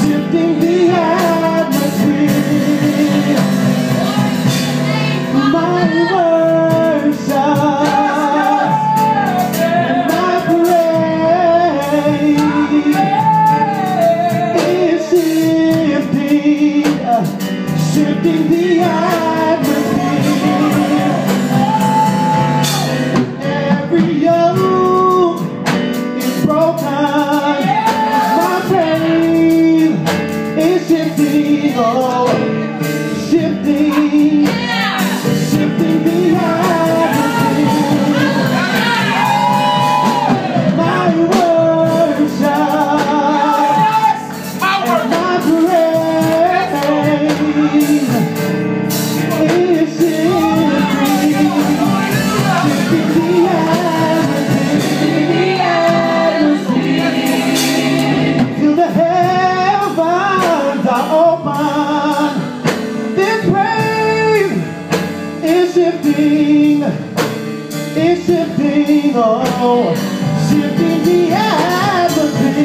shifting the atmosphere. My worship and my praise is shifting, shifting the. Is shifting, oh, shifting the atmosphere.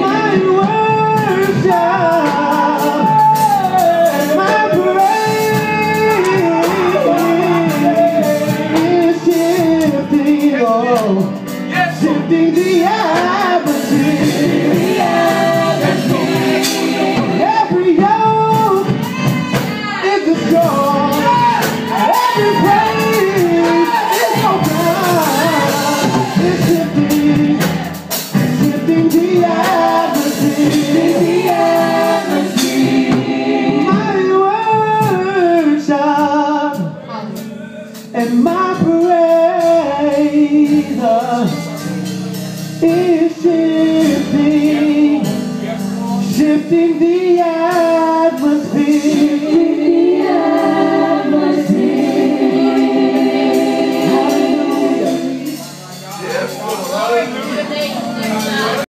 My worship, my praise is shifting, oh, shifting the atmosphere. Every yoke is destroyed. And my praise uh, is shifting, shifting the atmosphere.